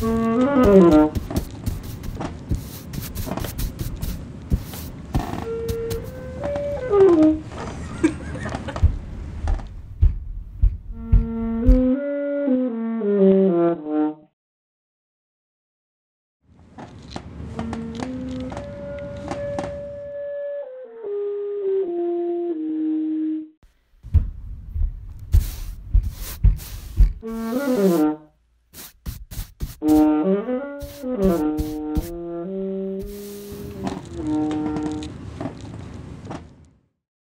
Música Mm-hmm.